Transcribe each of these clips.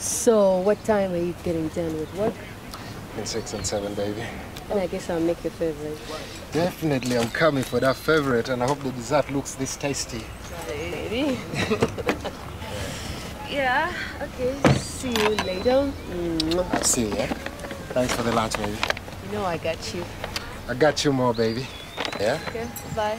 So what time are you getting done with work? In six and seven, baby. And I guess I'll make your favorite. Definitely, I'm coming for that favorite, and I hope the dessert looks this tasty. Lady. yeah, okay. See you later. I'll mm. see you, yeah? Thanks for the lunch, baby. You know I got you. I got you more, baby. Yeah? Okay, bye.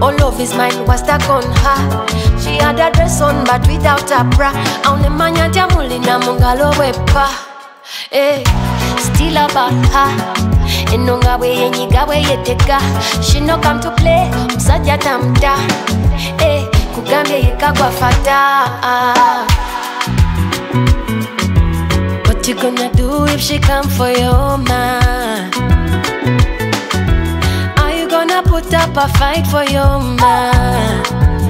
All oh, of his mind was stuck on her. She had a dress on, but without a bra. Aune manya tiamuli na mungalo wepa. Eh, still about her. Enonga we enyiga we yeteka. She no come to play, msajya tamta. Eh, kugambia yikagwa fata. What you gonna do if she come for your man? up, I fight for your mind.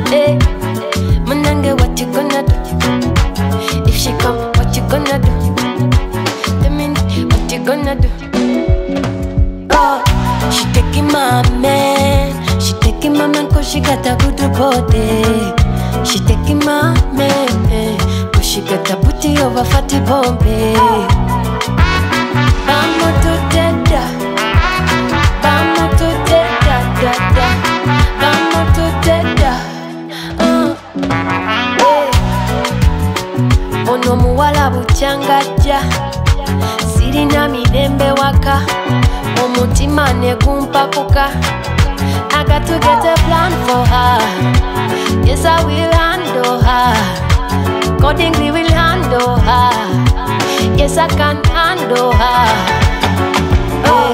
Hey. Eh, Munanga, what you gonna do? If she come, what you gonna do? The minute, what you gonna do? Oh, she taking my man. She taking my man, cause she got a good body. She taking my man, eh, cause she got a booty over fatty bombay. Oh. n'omuwala bukyangajja sirina mirembe waka omutima ne gumpakuka I got to get plan for her Yes, I will handle her Accordingly, will handle her Yes, I can handle her oh.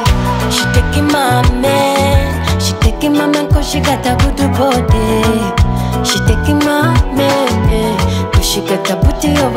She taking my man She taking my man cause she got a good body She taking my man cause she got a